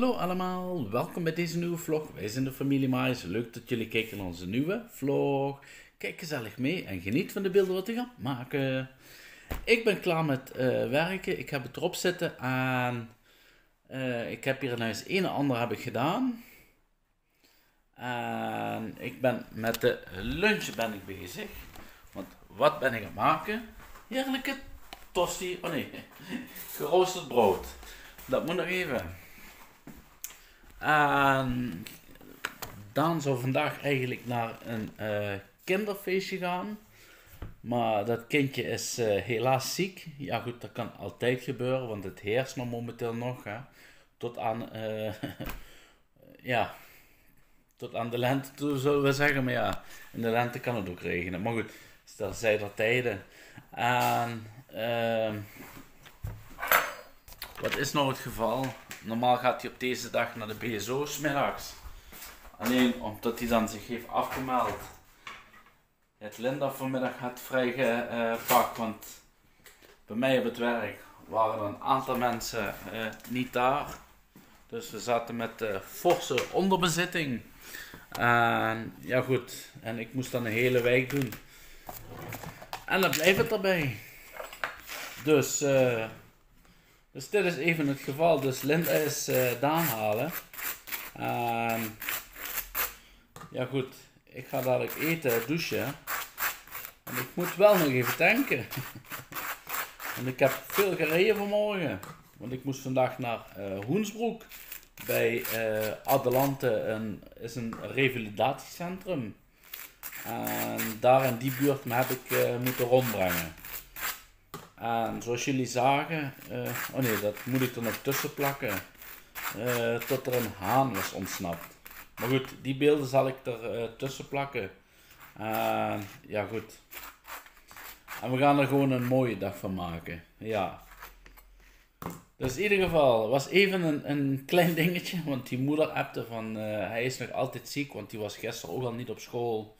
Hallo allemaal, welkom bij deze nieuwe vlog. Wij zijn de familie Mais. Leuk dat jullie kijken naar onze nieuwe vlog. Kijk gezellig mee en geniet van de beelden wat we gaan maken. Ik ben klaar met eh, werken. Ik heb het erop zitten en uh, ik heb hier in huis een en ander heb ik gedaan. En ik ben met de lunch ben ik bezig. Want wat ben ik aan het maken? Heerlijke tosti, oh nee, geroosterd brood. Dat moet nog even. En dan zou vandaag eigenlijk naar een uh, kinderfeestje gaan. Maar dat kindje is uh, helaas ziek. Ja goed, dat kan altijd gebeuren, want het heerst nog momenteel nog. Hè. Tot aan, uh, ja, tot aan de lente zullen we zeggen. Maar ja, in de lente kan het ook regenen. Maar goed, stel zij dat tijden. En... Uh, wat is nou het geval? Normaal gaat hij op deze dag naar de BSO smiddags. Alleen omdat hij dan zich heeft afgemeld. Het Linda vanmiddag had vrijgepakt, want bij mij op het werk waren er een aantal mensen uh, niet daar. Dus we zaten met uh, forse onderbezitting. En ja goed, en ik moest dan een hele wijk doen. En dan blijft het erbij. Dus uh, dus dit is even het geval. Dus Linda is uh, Daan halen. En ja goed, ik ga dadelijk eten, douchen. En ik moet wel nog even tanken. Want ik heb veel gereden vanmorgen. Want ik moest vandaag naar uh, Hoensbroek. Bij uh, Adelante een, is een revalidatiecentrum. En daar in die buurt heb ik moeten rondbrengen. En zoals jullie zagen, uh, oh nee, dat moet ik er nog tussen plakken, uh, tot er een haan was ontsnapt. Maar goed, die beelden zal ik er uh, tussen plakken. ja goed. En we gaan er gewoon een mooie dag van maken. Ja. Dus in ieder geval, was even een, een klein dingetje, want die moeder appte van, hij is nog altijd ziek, want die was gisteren ook al niet op school.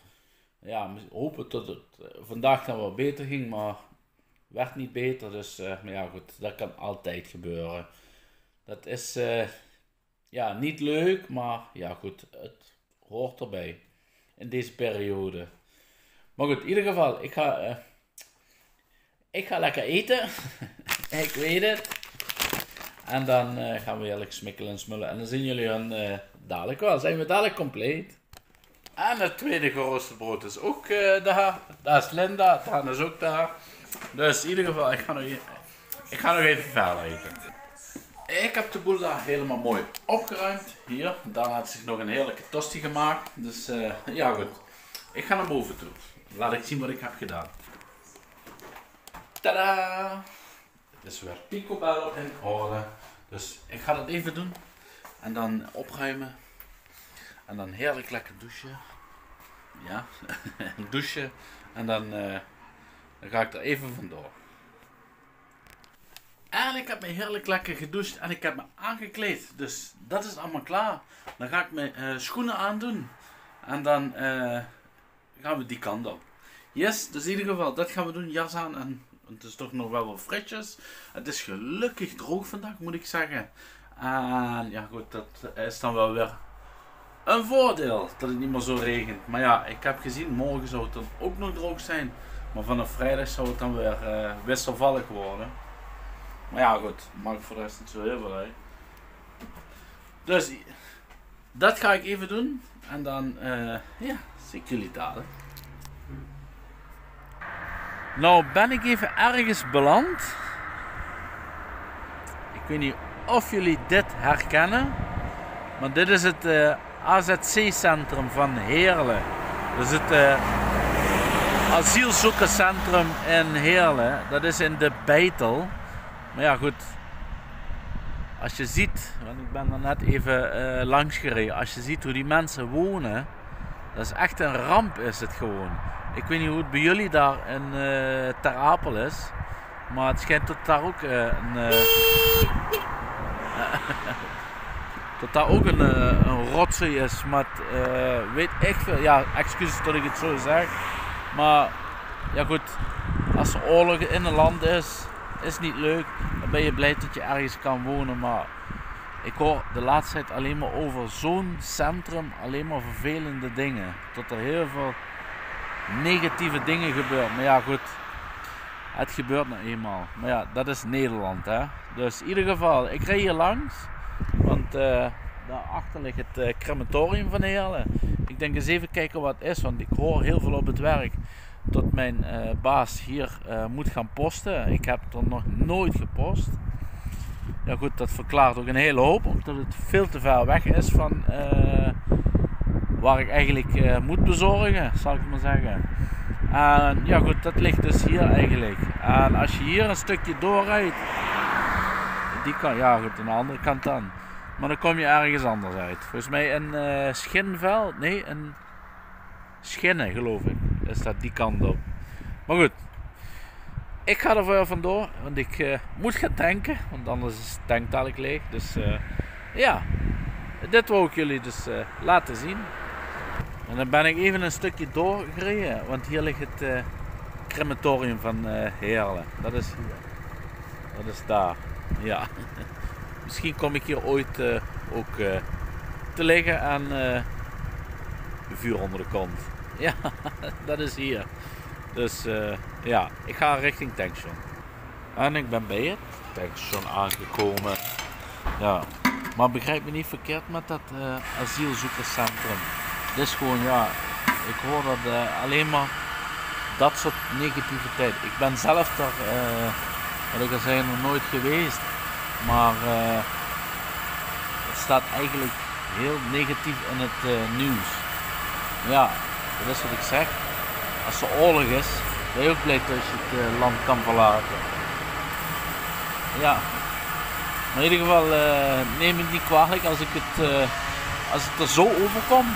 Ja, hopen dat het vandaag dan wel beter ging, maar werd niet beter. Dus uh, maar ja, goed, dat kan altijd gebeuren. Dat is uh, ja, niet leuk, maar ja, goed, het hoort erbij in deze periode. Maar goed, in ieder geval, ik ga, uh, ik ga lekker eten. ik weet het. En dan gaan we heerlijk smikkelen en smullen. En dan zien jullie dan dadelijk wel. Zijn we dadelijk compleet. En het tweede geroosterde brood is ook daar. Daar is Linda, Daan is ook daar. Dus in ieder geval, ik ga nog, ik ga nog even verder eten. Ik heb de boel daar helemaal mooi opgeruimd. Hier, daar had zich nog een heerlijke tosti gemaakt. Dus uh, ja goed, ik ga naar boven toe. Laat ik zien wat ik heb gedaan. Tada! Het is weer picobello in orde. Dus ik ga dat even doen. En dan opruimen. En dan heerlijk lekker douchen. Ja, douchen. En dan... Uh, dan ga ik er even vandoor. En ik heb me heerlijk lekker gedoucht en ik heb me aangekleed. Dus dat is allemaal klaar. Dan ga ik mijn uh, schoenen aandoen. En dan uh, gaan we die kant op. Yes, dus in ieder geval, dat gaan we doen. Jas aan en het is toch nog wel wat fritjes. Het is gelukkig droog vandaag, moet ik zeggen. En ja goed, dat is dan wel weer een voordeel dat het niet meer zo regent. Maar ja, ik heb gezien, morgen zou het dan ook nog droog zijn. Maar vanaf vrijdag zou het dan weer uh, wisselvallig worden. Maar ja, goed, maakt voor de rest niet zo heel veel. Dus dat ga ik even doen. En dan, uh, ja, zie ik jullie dadelijk. Nou ben ik even ergens beland. Ik weet niet of jullie dit herkennen. Maar dit is het uh, AZC-centrum van Heerlen. Dus het asielzoekerscentrum in Heerlen. Dat is in de Beitel. Maar ja, goed. Als je ziet, want ik ben er net even uh, langs gereden. Als je ziet hoe die mensen wonen, dat is echt een ramp is het gewoon. Ik weet niet hoe het bij jullie daar in uh, is. Maar het schijnt dat daar ook uh, een... dat daar ook een, een rotzooi is met, weet ik veel, ja, excuses dat ik het zo zeg. Maar ja goed, als er oorlog in een land is, is niet leuk. Dan ben je blij dat je ergens kan wonen. Maar Ik hoor de laatste tijd alleen maar over zo'n centrum, alleen maar vervelende dingen. Dat er heel veel negatieve dingen gebeuren. Maar ja, goed. Het gebeurt nou eenmaal. Maar ja, dat is Nederland, hè. Dus in ieder geval, ik rij hier langs. Want uh, daarachter ligt het uh, crematorium van Heerlen. Denk eens even kijken wat het is. Want ik hoor heel veel op het werk dat mijn uh, baas hier moet gaan posten. Ik heb er nog nooit gepost. Ja goed, dat verklaart ook een hele hoop. Omdat het veel te ver weg is van waar ik eigenlijk moet bezorgen, zal ik maar zeggen. En ja goed, dat ligt dus hier eigenlijk. En als je hier een stukje doorrijdt, die kan, ja goed, aan de andere kant dan. Maar dan kom je ergens anders uit. Volgens mij een uh, schinvel, nee, een schinnen geloof ik. Is dat die kant op. Maar goed, ik ga er vandoor, want ik uh, moet gaan tanken, want anders is het leeg. Dus uh, ja, dit wil ik jullie dus laten zien. En dan ben ik even een stukje doorgereden, want hier ligt het crematorium van Heerlen. Dat is hier. Dat is daar. Ja. Misschien kom ik hier ooit uh, ook te liggen aan vuur onder de kont. Ja, dat is hier. Dus ja, ik ga richting Tankstation. En ik ben bij het Tankstation aangekomen. Ja, maar begrijp me niet verkeerd met dat asielzoekerscentrum. Dit is gewoon, ja, ik hoor dat uh, alleen maar dat soort negativiteit. Ik ben zelf daar, uh, wat ik al zei, nog nooit geweest. Maar uh, het staat eigenlijk heel negatief in het nieuws. Ja, dat is wat ik zeg. Als er oorlog is, ben je blij dat je het land kan verlaten. Ja, maar in ieder geval neem het niet kwalijk als ik het, als het er zo overkom.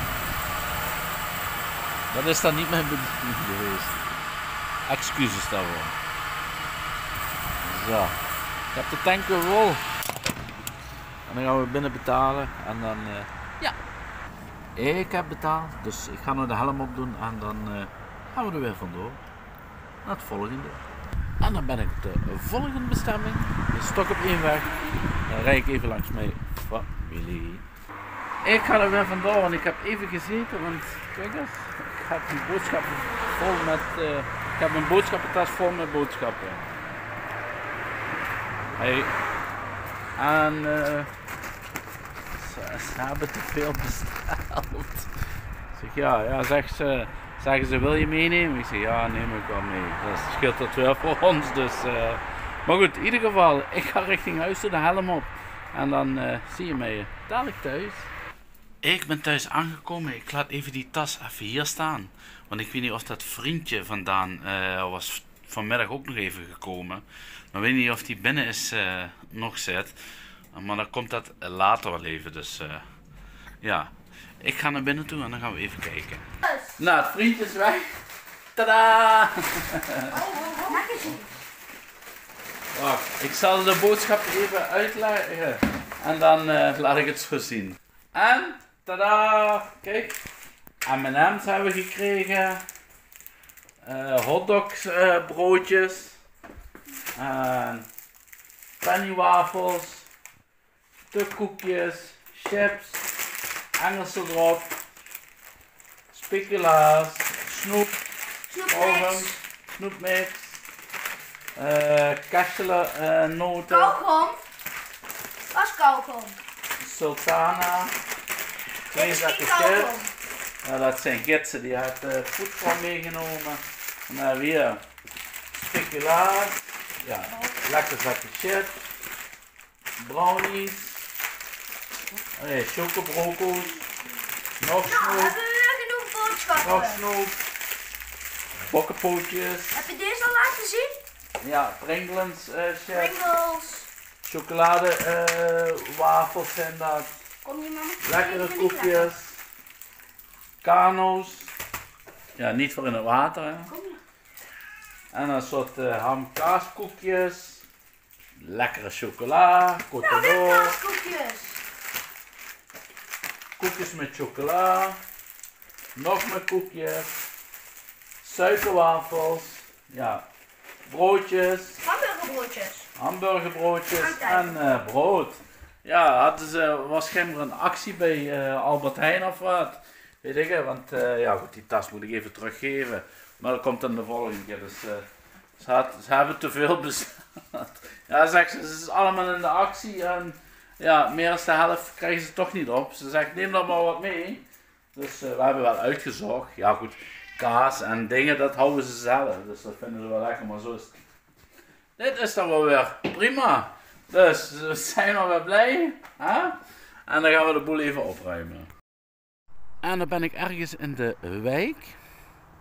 Dat is dan niet mijn bedoeling geweest. Excuses daarvoor. Zo. Ik heb de tank weer vol. En dan gaan we binnen betalen. En dan, uh, ja. Ik heb betaald. Dus ik ga nog de helm opdoen. En dan uh, gaan we er weer vandoor. Naar het volgende. En dan ben ik de volgende bestemming. De stok op één weg. Dan rijd ik even langs mijn familie. Ik ga er weer vandoor, want ik heb even gezeten, want kijk eens, ik heb een boodschappen vol met, uh, ik heb een boodschappentas vol met boodschappen. Hey. En uh, ze, hebben te veel besteld. Zeg ja, ja, zeg ze, zeggen ze wil je meenemen? Ik zeg ja, neem ik wel mee. Dat scheelt dat wel voor ons, dus... Uh, maar goed, in ieder geval, ik ga richting huis, de helm op. En dan uh, zie je mij dadelijk thuis. Ik ben thuis aangekomen. Ik laat even die tas even hier staan. Want ik weet niet of dat vriendje vandaan was vanmiddag ook nog even gekomen. Maar weet niet of die binnen is uh, nog zit. Maar dan komt dat later wel even. Dus uh, ja, ik ga naar binnen toe en dan gaan we even kijken. Nou, het vriendje is weg. Tada! Wacht, ik zal de boodschap even uitleggen. En dan laat ik het zo zien. En Tada! Kijk. M&M's hebben we gekregen. Uh, hotdogs uh, broodjes. En pennywafels. Tukkoekjes. Chips. Engelse drop. Speculaas. Snoep. Snoepmix. Snoepmix. Uh, uh, noten. Kauwgom. Was kauwgom. Sultana. Twee zakken chips. Nou, dat zijn gidsen, die had uh, voedsel meegenomen. En dan weer speculaas. Ja, lekker zakje chips. Brownies. Oh nee, chocobroco's. Nog Nou, snoep. hebben we genoeg boodschappen. Nog snoep. Bokkenpootjes. Heb je deze al laten zien? Ja, Pringles eh. Pringles. Chocolade eh wafels zijn dat. Kom je mama? Lekkere koekjes. Kano's. Ja, niet voor in het water. Hè. En een soort uh, ham-kaaskoekjes. Lekkere chocola. Nou, kaaskoekjes. Koekjes met chocola. Nog meer koekjes. Suikerwafels. Ja. Broodjes. Hamburgerbroodjes. Hamburgerbroodjes. En eh, brood. Ja, hadden ze waarschijnlijk een actie bij eh, Albert Heijn of wat. Weet ik het, want eh, ja goed, die tas moet ik even teruggeven. Maar dat komt dan de volgende keer. Dus eh, ze, ze hebben te veel besteld. ja, zegt ze, het is allemaal in de actie en ja, meer dan de helft krijgen ze toch niet op. Ze zegt, neem dan maar wat mee. Dus eh, we hebben wel uitgezocht. Ja goed, kaas en dingen, dat houden ze zelf. Dus dat vinden ze wel lekker, maar zo is. Dit is dan wel weer prima. Dus we zijn wel weer blij. Hè? En dan gaan we de boel even opruimen. En dan ben ik ergens in de wijk.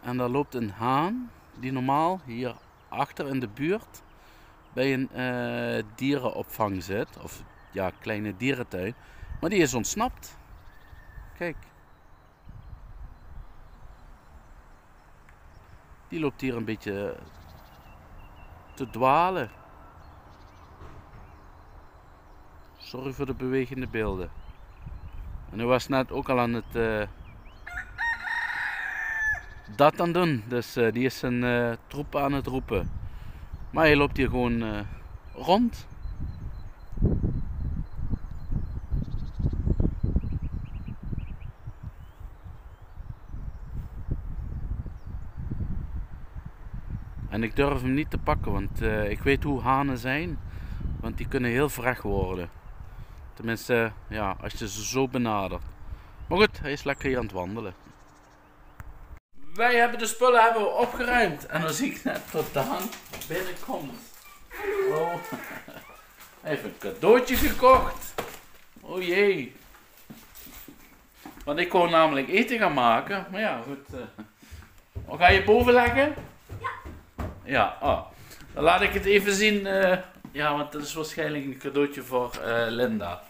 En daar loopt een haan die normaal hier achter in de buurt bij een eh, dierenopvang zit. Of ja, kleine dierentuin. Maar die is ontsnapt. Kijk. Die loopt hier een beetje te dwalen. Sorry voor de bewegende beelden. En hij was net ook al aan het eh, dat aan doen. Dus eh, die is zijn eh, troep aan het roepen. Maar hij loopt hier gewoon eh, rond. En ik durf hem niet te pakken, want ik weet hoe hanen zijn. Want die kunnen heel vrag worden. Tenminste, ja, als je ze zo benadert. Maar goed, hij is lekker hier aan het wandelen. Wij hebben de spullen hebben we opgeruimd. En dan zie ik net dat Daan binnenkomt. Oh. Hij heeft een cadeautje gekocht. Oh jee. Want ik kon namelijk eten gaan maken. Maar ja, goed. eh. Oh, ga je boven leggen? Ja. Ja, oh. Dan laat ik het even zien. eh, ja, want dat is waarschijnlijk een cadeautje voor eh, Linda.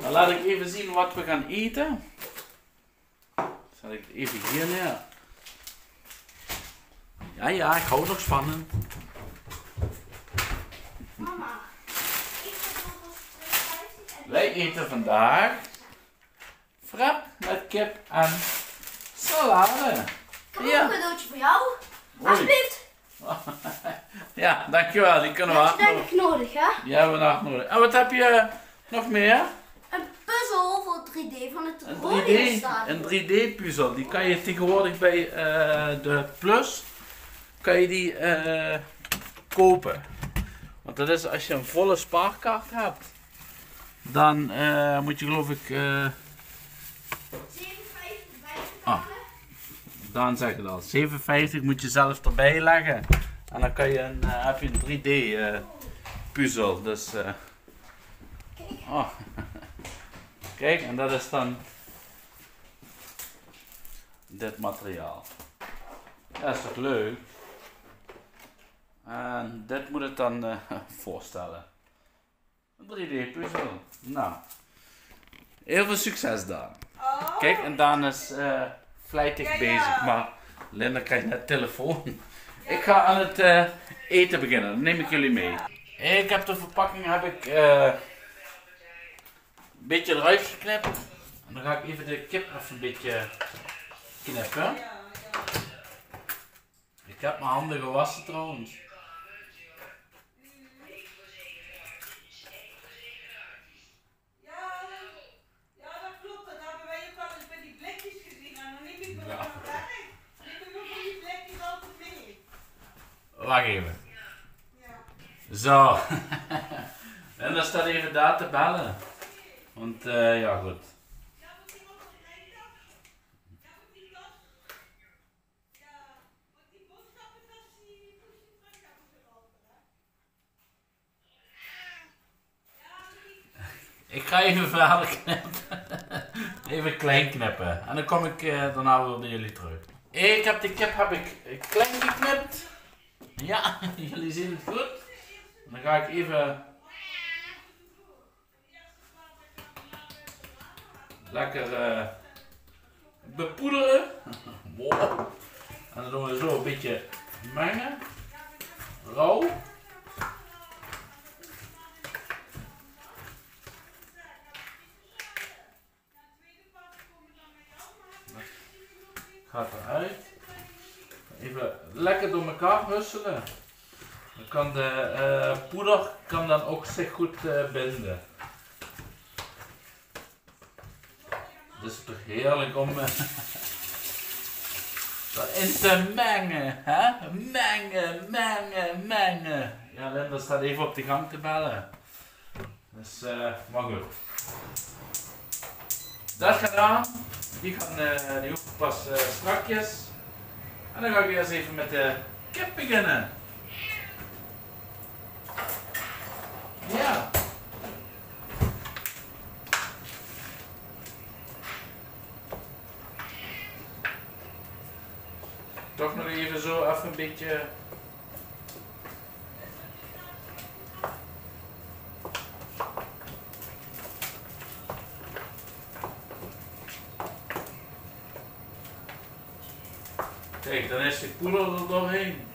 Dan laat ik even zien wat we gaan eten. Zet ik het even hier neer. Ja, ja, ik hou nog spannend. Mama, ik heb nog wel 50 en Wij eten vandaag frap met kip en salade. Ik heb Ja. ook een cadeautje voor jou. Alsjeblieft. Ja, dankjewel. Die kunnen we hard nodig. ik nodig, hè? Die hebben we hard nodig. En wat heb je nog meer? Een puzzel voor 3D van het Een Groningen 3D, stadion. een 3D puzzel. Die kan je tegenwoordig bij eh, de Plus kan je die eh, kopen. Want dat is als je een volle spaarkaart hebt. Dan eh, moet je geloof ik, eh 57 bij Ah. dan zeg het al, 57 moet je zelf erbij leggen. En dan kan je een, heb je een 3D eh, puzzel. Dus, eh, oh. Kijk, en dat is dan dit materiaal. Ja, is toch leuk? En dit moet het dan eh, voorstellen. Een 3D puzzel. Nou, heel veel succes Daan. Kijk, en Daan is eh vlijtig Ja, ja. bezig, maar Linda krijgt net telefoon. Ik ga aan het eh, eten beginnen, dan neem ik jullie mee. Ik heb de verpakking heb ik eh, een beetje eruit geknipt. En dan ga ik even de kip even een beetje knippen. Ik heb mijn handen gewassen trouwens. Ja, ja, dat klopt. Dat hebben wij ook al eens bij die blikjes gezien. En dan neem ik nog weg. Ik doe nog van die blikjes altijd mee. Wacht even. Ja. Zo. en dan staat even daar te bellen. Want eh, ja goed. Die die die die die Ik ga even verder knippen. even klein knippen. En dan kom ik eh, daarna weer bij jullie terug. Ik heb de kip heb ik klein geknipt. Ja, jullie zien het goed. Dan ga ik even lekker eh, bepoederen. En dan doen we zo een beetje mengen. Rauw. Gaat eruit. Even lekker door elkaar husselen. Dan kan de eh, poeder kan dan ook zich goed eh, binden. is het toch heerlijk om eh, erin te mengen, hè? Mengen, mengen, mengen. Ja, Linda staat even op de gang te bellen. Dus, eh, maar goed. Dat gedaan. Die, gaan, eh, die pas strakjes. En dan ga ik eerst even met de kip beginnen. Ja. Toch nog even zo even een beetje. Kijk, dan is de poeder er doorheen.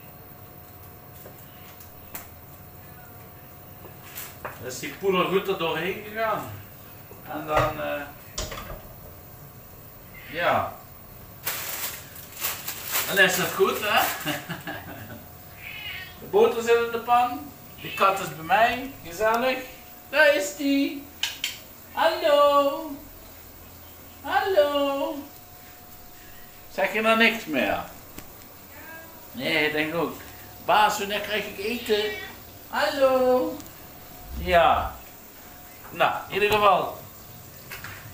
Dan is die poeder goed er doorheen gegaan. En dan, eh ja. Dan is dat goed, hè? De boter zit in de pan. De kat is bij mij. Gezellig. Daar is die. Hallo. Hallo. Zeg je nou niks meer? Nee, ik denk ook. Baas, wanneer krijg ik eten? Hallo. Ja. Nou, in ieder geval.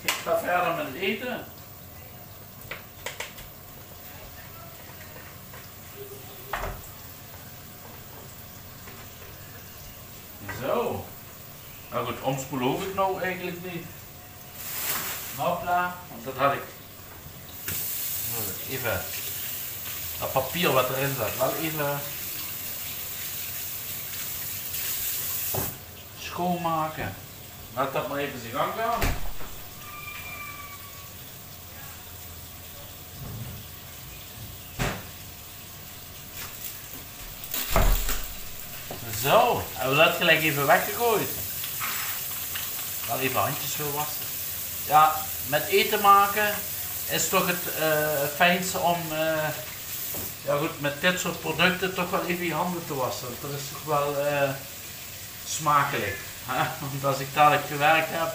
Ik ga verder met het eten. Zo. Nou goed, omspoelen ik nou eigenlijk niet. Hopla, want dat had ik. Even dat papier wat erin zat, wel even schoonmaken. Laat dat maar even zijn gang gaan. Zo, hebben we dat gelijk even weggegooid. Wel even handjes wil wassen. Ja, met eten maken is toch het eh, fijnste om eh, ja goed, met dit soort producten toch wel even je handen te wassen. Dat is toch wel eh, smakelijk. Want als ik dadelijk gewerkt heb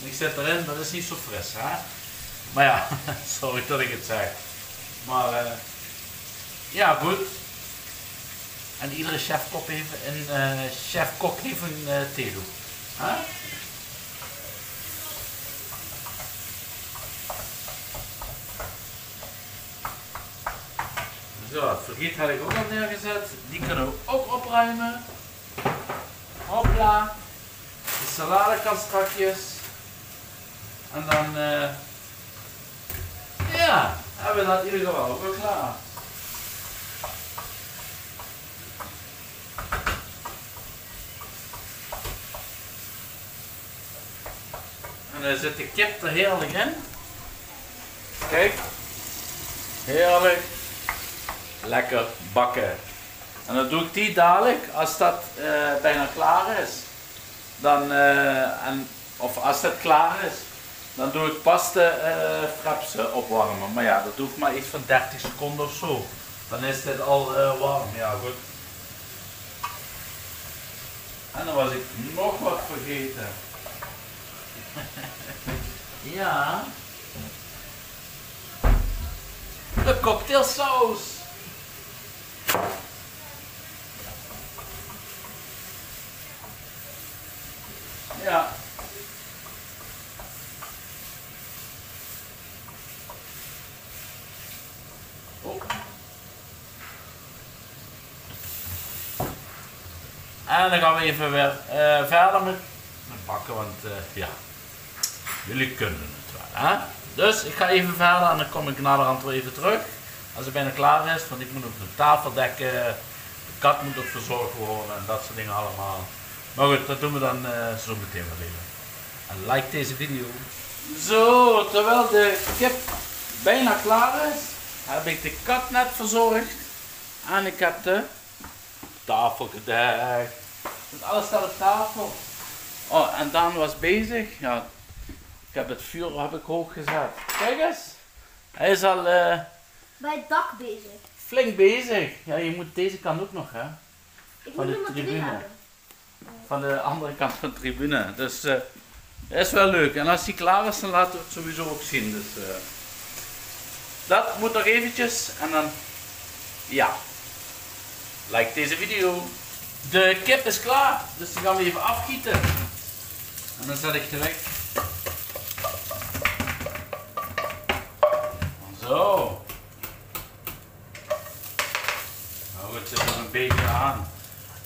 en ik zit erin, dat is niet zo fris. Hè? Maar ja, sorry dat ik het zeg. Maar ja, goed. En iedere chef-kok heeft een, eh, chef-kok heeft een eh, theedoek. Hè? Zo, het vergiet had ik ook al neergezet. Die kunnen we ook opruimen. Hopla. De salade kan strakjes. En dan, eh ja, hebben we dat in ieder geval ook wel klaar. Dan zit de kip er heerlijk in. Kijk. Heerlijk. Lekker bakken. En dan doe ik die dadelijk, als dat eh, bijna klaar is. Dan, eh, en, of als dat klaar is, dan doe ik pas de eh frapsen opwarmen. Maar ja, dat doe ik maar iets van 30 seconden of zo. Dan is dit al warm, ja goed. En dan was ik nog wat vergeten. ja. De cocktailsaus. Ja. Oh. En dan gaan we even weer eh, verder met, bakken, want eh, ja, jullie kunnen het wel, hè? Dus ik ga even verder en dan kom ik naderhand weer even terug. Als het bijna klaar is, want ik moet ook de tafel dekken, de kat moet ook verzorgd worden en dat soort dingen allemaal. Maar goed, dat doen we dan eh, zo meteen wel even. En like deze video. Zo, terwijl de kip bijna klaar is, heb ik de kat net verzorgd. En ik heb de tafel gedekt. Dus alles staat op tafel. Oh, en Daan was bezig. Ja, ik heb het vuur heb ik hoog gezet. Kijk eens. Hij is al eh, Bij het dak bezig. flink bezig. Ja, je moet deze kant ook nog, hè. Ik Van moet de nummer 3 tribune. Van de andere kant van de tribune. Dus, Dat is wel leuk. En als die klaar is, dan laten we het sowieso ook zien. Dus, eh, dat moet nog eventjes. En dan, ja. Like deze video. De kip is klaar. Dus die gaan we even afgieten. En dan zet ik gelijk. Zo. Nou, het er een beetje aan.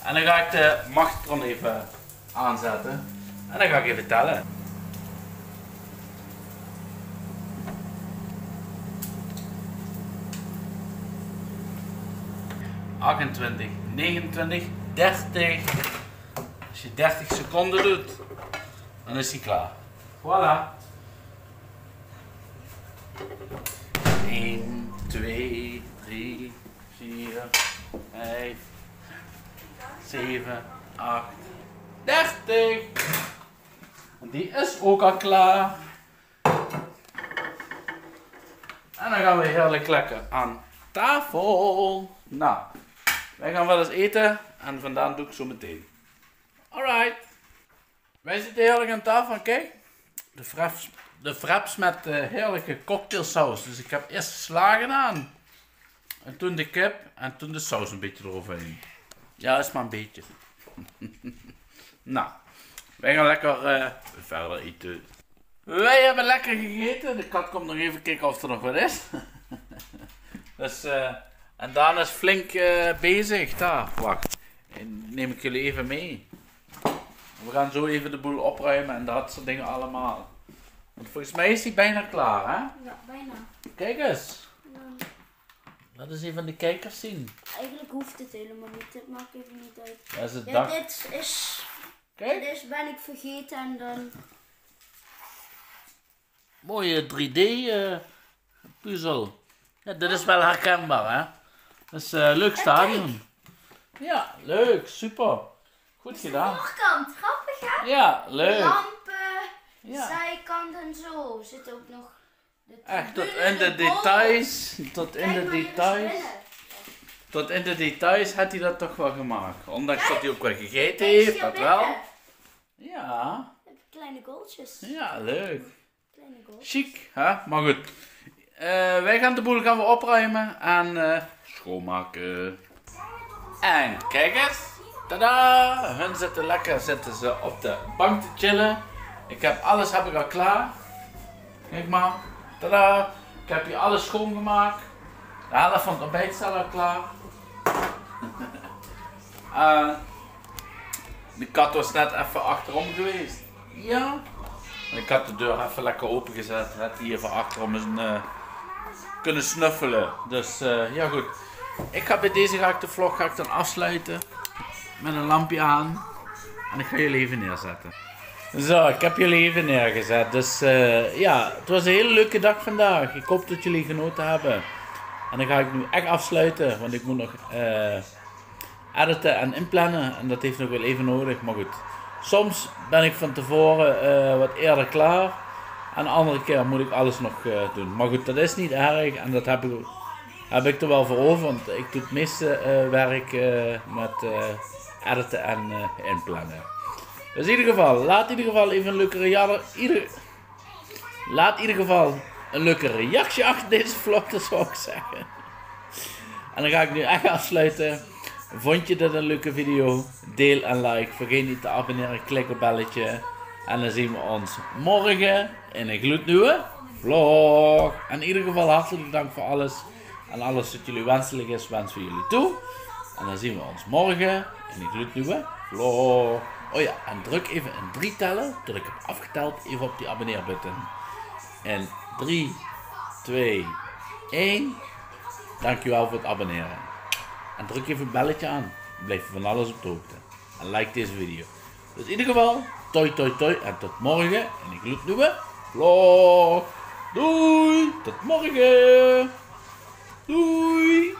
En dan ga ik de magnetron even aanzetten. En dan ga ik even tellen. Achtentwintig, 29, 30. Als je 30 seconden doet, dan is hij klaar. Voilà. 1, 2, 3, 4, 5, 7, 8, 30. En die is ook al klaar. En dan gaan we heerlijk lekker aan tafel. Nou, wij gaan wel eens eten en vandaan doe ik zo meteen. Alright. Wij zitten heerlijk aan tafel. Kijk, de fraps, de fraps met eh, heerlijke cocktailsaus. Dus ik heb eerst sla gedaan. En toen de kip en toen de saus een beetje eroverheen. Ja, is maar een beetje. nou, wij gaan lekker eh, verder eten. Wij hebben lekker gegeten. De kat komt nog even kijken of er nog wat is. dus, eh, en Daan is flink bezig. Daar, wacht. Neem ik jullie even mee. We gaan zo even de boel opruimen en dat soort dingen allemaal. Want volgens mij is hij bijna klaar, hè? Ja, bijna. Kijk eens. En dan- Laat eens even de kijkers zien. Eigenlijk hoeft het helemaal niet. Dit maakt even niet uit. Dat is het Ja, dit is, Kijk. dit is ben ik vergeten en dan... Mooie 3D eh, puzzel. Ja, dit is wel herkenbaar, hè? Dat is een leuk stadion. Ja, leuk, super. Goed gedaan. Voorkant, grappig hè? Ja, leuk. Ja. zijkant en zo. Zit ook nog... de Echt tot in de details. Tot in de details. Tot in de details had hij dat toch wel gemaakt. Ondanks dat hij ook wel gegeten Kijk heeft, dat binnen. wel. Ja, Kleine goaltjes. ja, leuk. Kleine goaltjes. Chic, hè? Maar goed. Eh, wij gaan de boel gaan we opruimen en eh, schoonmaken. En kijk eens. Tada! Hun zitten lekker zitten ze op de bank te chillen. Ik heb alles heb ik al klaar. Kijk maar. Tada! Ik heb hier alles schoongemaakt. De helft van het ontbijt staat al klaar. Eh, de kat was net even achterom geweest. Ja. Ik had de deur even lekker opengezet. Had hij even achterom eens eh, kunnen snuffelen. Dus eh, ja goed. Ik ga bij deze ga ik de vlog ga ik dan afsluiten. Met een lampje aan. En ik ga jullie even neerzetten. Zo, ik heb jullie even neergezet. Dus eh, ja, het was een hele leuke dag vandaag. Ik hoop dat jullie genoten hebben. En dan ga ik nu echt afsluiten. Want ik moet nog eh, editen en inplannen. En dat heeft nog wel even nodig. Maar goed. Soms ben ik van tevoren eh, wat eerder klaar. En de andere keer moet ik alles nog doen. Maar goed, dat is niet erg. En dat heb ik, heb ik er wel voor over. Want ik doe het meeste werk met editen en inplannen. Dus in ieder geval, laat in ieder geval even een leuke reactie. Laat in ieder geval een leuke reactie achter deze vlog, dat zou ik zeggen. En dan ga ik nu echt afsluiten. Vond je dit een leuke video? Deel en like. Vergeet niet te abonneren. Klik op belletje. En dan zien we ons morgen in een gloednieuwe vlog. En in ieder geval hartelijk dank voor alles. En alles wat jullie wenselijk is, wensen we jullie toe. En dan zien we ons morgen in een gloednieuwe vlog. Oh ja, en druk even een 3 tellen. Tot ik heb afgeteld. Even op die abonneerbutton. En 3, 2, 1. Dankjewel voor het abonneren. En druk even het belletje aan. Dan blijf je van alles op de hoogte. En like deze video. Dus in ieder geval, toi toi toi. En tot morgen. En ik gloednieuwe vlog. Doei. Tot morgen. Doei.